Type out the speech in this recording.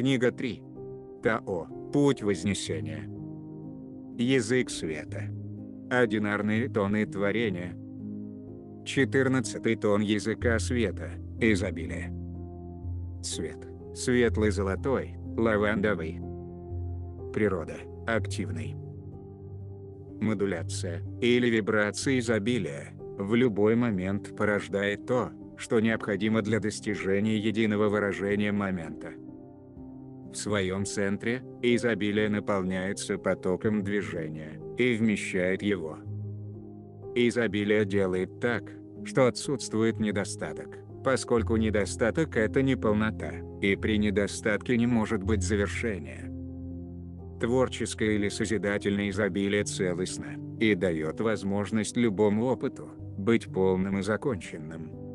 Книга 3. Тао. Путь Вознесения. Язык света. Одинарные тоны творения. 14 тон языка света, изобилие. Цвет. Светлый золотой, лавандовый. Природа. Активный. Модуляция, или вибрация изобилия, в любой момент порождает то, что необходимо для достижения единого выражения момента. В своем центре, изобилие наполняется потоком движения, и вмещает его. Изобилие делает так, что отсутствует недостаток, поскольку недостаток – это неполнота, и при недостатке не может быть завершения. Творческое или созидательное изобилие целостно, и дает возможность любому опыту, быть полным и законченным.